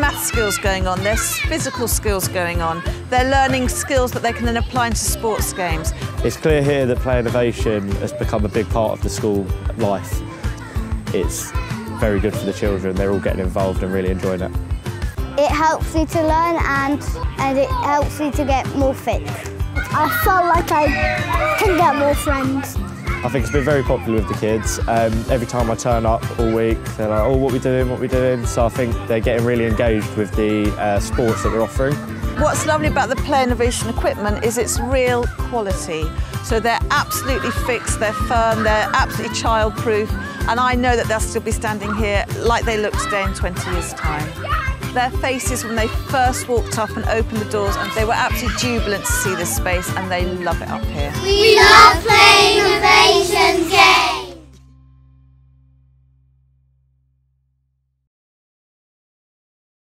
math skills going on, there's physical skills going on. They're learning skills that they can then apply into sports games. It's clear here that Play Innovation has become a big part of the school life. It's very good for the children. They're all getting involved and really enjoying it. It helps me to learn and, and it helps me to get more fit. I feel like I can get more friends. I think it's been very popular with the kids. Um, every time I turn up all week, they're like, oh, what we doing, what we doing? So I think they're getting really engaged with the uh, sports that we're offering. What's lovely about the Play Innovation equipment is it's real quality. So they're absolutely fixed, they're firm, they're absolutely child-proof, and I know that they'll still be standing here like they look today in 20 years' time. Their faces when they first walked up and opened the doors, and they were absolutely jubilant to see this space, and they love it up here. We love Play Innovation.